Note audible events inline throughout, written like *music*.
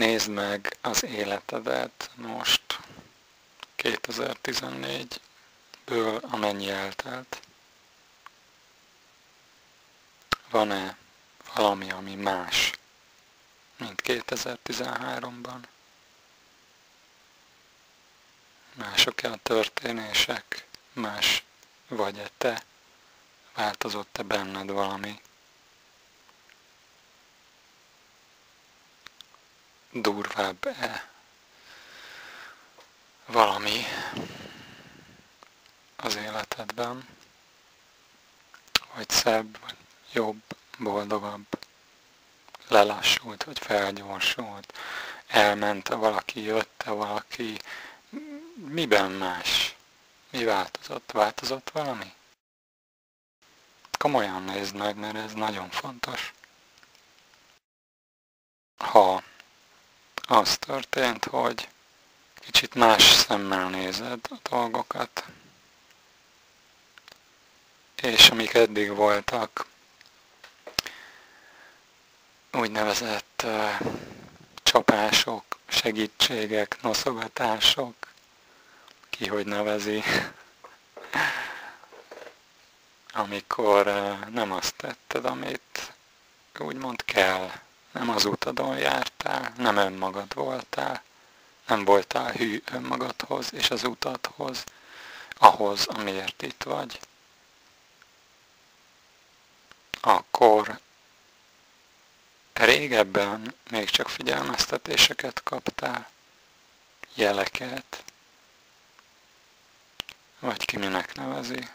Nézd meg az életedet most 2014-ből, amennyi eltelt. Van-e valami, ami más, mint 2013-ban? Mások-e a történések? Más vagy-e te? Változott-e benned valami? Durvább-e valami az életedben? Vagy szebb, jobb, boldogabb, lelassult, vagy felgyorsult, elment-e valaki, jött-e valaki, miben más? Mi változott? Változott valami? Komolyan nézd meg, mert ez nagyon fontos. Ha az történt, hogy kicsit más szemmel nézed a dolgokat, és amik eddig voltak, úgynevezett uh, csapások, segítségek, noszogatások, ki hogy nevezi, amikor uh, nem azt tetted, amit úgymond kell, nem az utadon jártál, nem önmagad voltál, nem voltál hű önmagadhoz és az utathoz, ahhoz, amiért itt vagy. Akkor Régebben még csak figyelmeztetéseket kaptál, jeleket, vagy ki minek nevezi.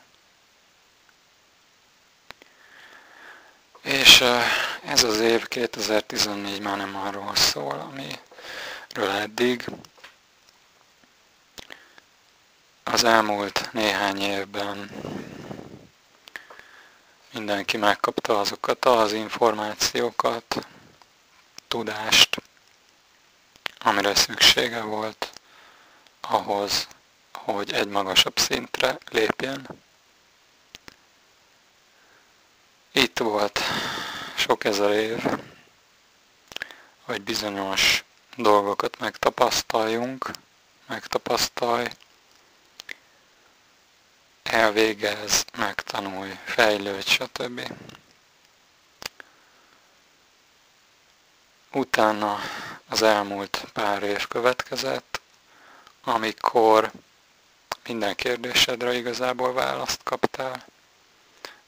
És ez az év 2014 már nem arról szól, amiről eddig. Az elmúlt néhány évben mindenki megkapta azokat az információkat, tudást, amire szüksége volt ahhoz, hogy egy magasabb szintre lépjen. Itt volt sok ezer év, hogy bizonyos dolgokat megtapasztaljunk, megtapasztalj, elvégez, megtanulj, fejlődj, stb. Utána az elmúlt pár év következett, amikor minden kérdésedre igazából választ kaptál.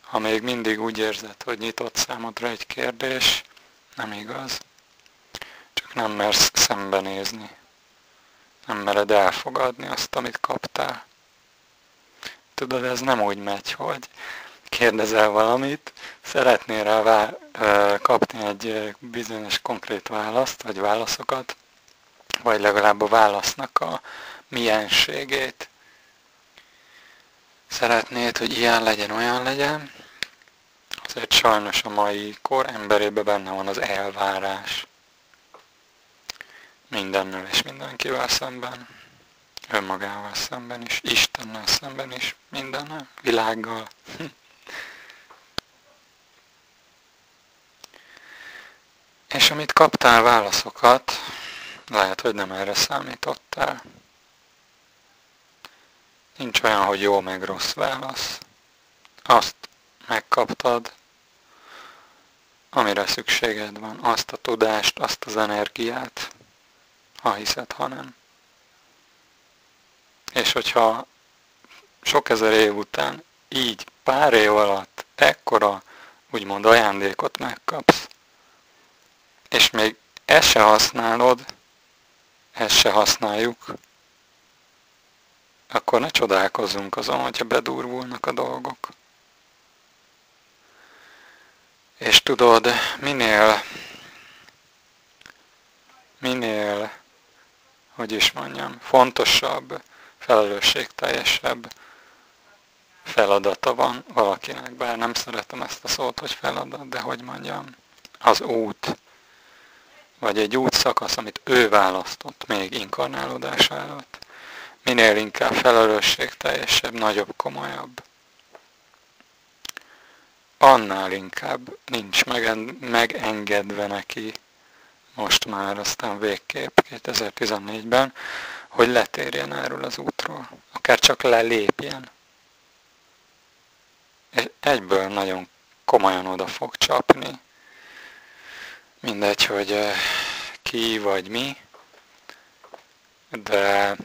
Ha még mindig úgy érzed, hogy nyitott számodra egy kérdés, nem igaz. Csak nem mersz szembenézni. Nem mered elfogadni azt, amit kaptál. Tudod, ez nem úgy megy, hogy kérdezel valamit, szeretnél rá vá- kapni egy bizonyos konkrét választ, vagy válaszokat, vagy legalább a válasznak a mienségét. Szeretnéd, hogy ilyen legyen, olyan legyen, azért sajnos a mai kor emberében benne van az elvárás. Mindennel és mindenkivel szemben, önmagával szemben is, Istennel szemben is, mindennel, világgal. *laughs* És amit kaptál válaszokat, lehet, hogy nem erre számítottál. Nincs olyan, hogy jó meg rossz válasz. Azt megkaptad, amire szükséged van, azt a tudást, azt az energiát, ha hiszed, ha nem. És hogyha sok ezer év után így pár év alatt ekkora úgymond ajándékot megkapsz, és még ezt se használod, ezt se használjuk, akkor ne csodálkozzunk azon, hogyha bedurvulnak a dolgok. És tudod, minél, minél, hogy is mondjam, fontosabb, felelősségteljesebb feladata van valakinek, bár nem szeretem ezt a szót, hogy feladat, de hogy mondjam, az út, vagy egy útszakasz, amit ő választott még inkarnálódása előtt, minél inkább felelősségteljesebb, nagyobb, komolyabb, annál inkább nincs megengedve neki most már aztán végképp 2014-ben, hogy letérjen erről az útról, akár csak lelépjen. És egyből nagyon komolyan oda fog csapni. Mindegy, hogy eh, ki vagy mi, de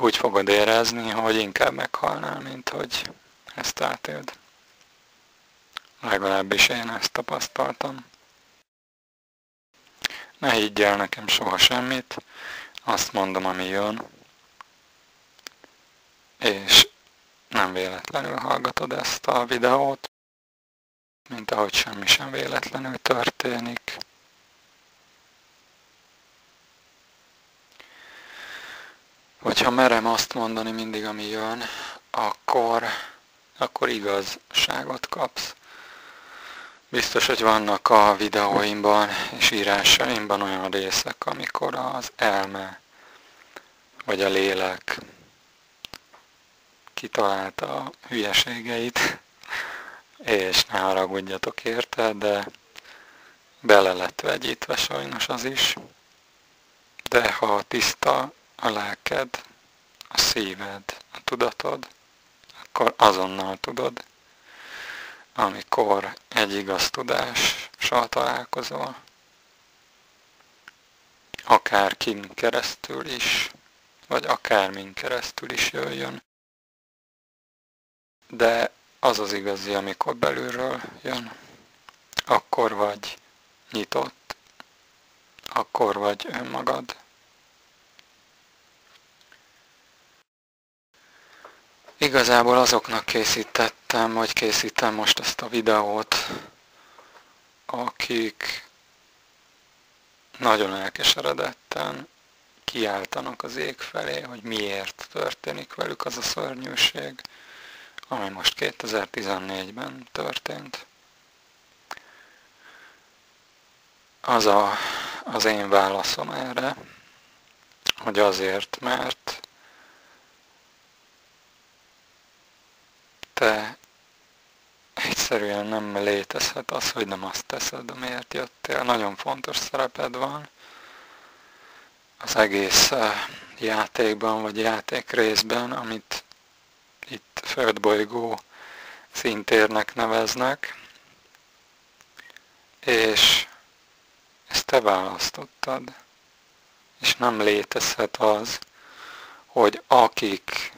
úgy fogod érezni, hogy inkább meghalnál, mint hogy ezt átéld. Legalábbis én ezt tapasztaltam. Ne higgy el nekem soha semmit, azt mondom, ami jön, és nem véletlenül hallgatod ezt a videót, mint ahogy semmi sem véletlenül történik. Hogyha merem azt mondani mindig, ami jön, akkor, akkor igazságot kapsz. Biztos, hogy vannak a videóimban és írásaimban olyan részek, amikor az elme vagy a lélek kitalálta a hülyeségeit, és ne haragudjatok érte, de bele lett vegyítve sajnos az is. De ha tiszta a lelked, a szíved, a tudatod, akkor azonnal tudod, amikor egy igaz tudással találkozol, akár kin keresztül is, vagy akár min keresztül is jöjjön. De az az igazi, amikor belülről jön, akkor vagy nyitott, akkor vagy önmagad. Igazából azoknak készítettem, vagy készítem most ezt a videót, akik nagyon elkeseredetten kiáltanak az ég felé, hogy miért történik velük az a szörnyűség, ami most 2014-ben történt. Az a, az én válaszom erre, hogy azért, mert te egyszerűen nem létezhet az, hogy nem azt teszed, amiért jöttél. Nagyon fontos szereped van az egész eh, játékban, vagy játék részben, amit itt földbolygó szintérnek neveznek, és ezt te választottad, és nem létezhet az, hogy akik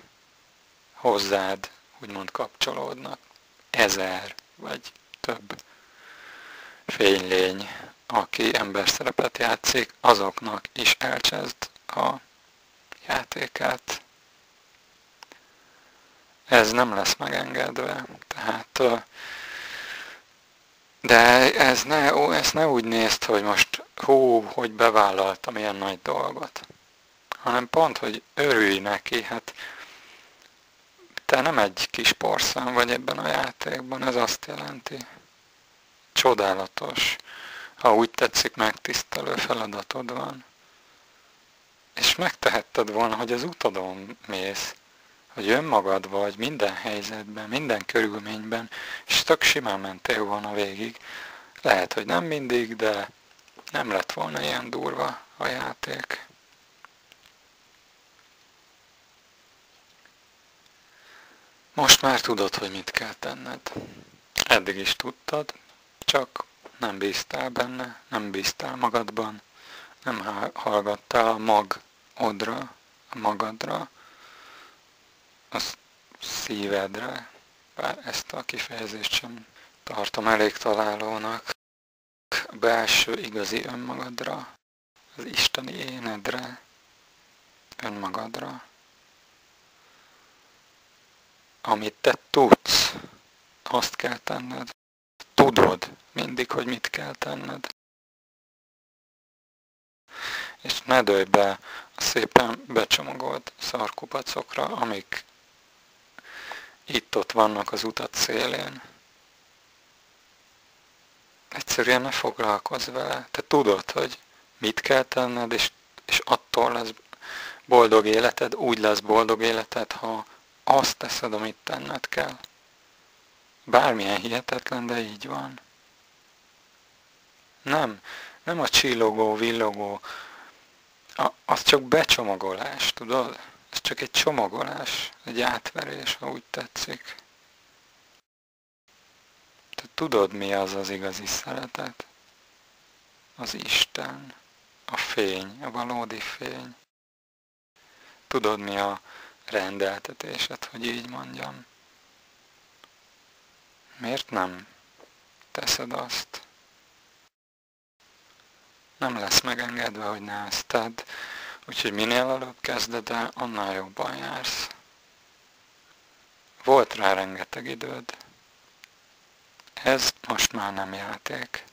hozzád úgymond kapcsolódnak, ezer vagy több fénylény, aki ember szerepet játszik, azoknak is elcsezd a játékát. Ez nem lesz megengedve. Tehát, de ez ne, ó, ezt ne úgy nézd, hogy most hú, hogy bevállaltam ilyen nagy dolgot. Hanem pont, hogy örülj neki. Hát te nem egy kis porszám vagy ebben a játékban, ez azt jelenti. Csodálatos, ha úgy tetszik, megtisztelő feladatod van. És megtehetted volna, hogy az utadon mész, hogy önmagad vagy minden helyzetben, minden körülményben, és tök simán mentél volna végig. Lehet, hogy nem mindig, de nem lett volna ilyen durva a játék. Most már tudod, hogy mit kell tenned. Eddig is tudtad, csak nem bíztál benne, nem bíztál magadban, nem hallgattál a magodra, a magadra, a szívedre, bár ezt a kifejezést sem tartom elég találónak, a belső igazi önmagadra, az isteni énedre, önmagadra amit te tudsz, azt kell tenned. Tudod mindig, hogy mit kell tenned. És ne dőj be a szépen becsomagolt szarkupacokra, amik itt-ott vannak az utat szélén. Egyszerűen ne foglalkozz vele. Te tudod, hogy mit kell tenned, és, és attól lesz boldog életed, úgy lesz boldog életed, ha azt teszed, amit tenned kell. Bármilyen hihetetlen, de így van. Nem, nem a csillogó, villogó, a, az csak becsomagolás, tudod? Ez csak egy csomagolás, egy átverés, ha úgy tetszik. Te tudod, mi az az igazi szeretet? Az Isten, a fény, a valódi fény. Tudod, mi a rendeltetésed, hogy így mondjam. Miért nem teszed azt? Nem lesz megengedve, hogy ne ezt tedd, úgyhogy minél előbb kezded el, annál jobban jársz. Volt rá rengeteg időd. Ez most már nem játék.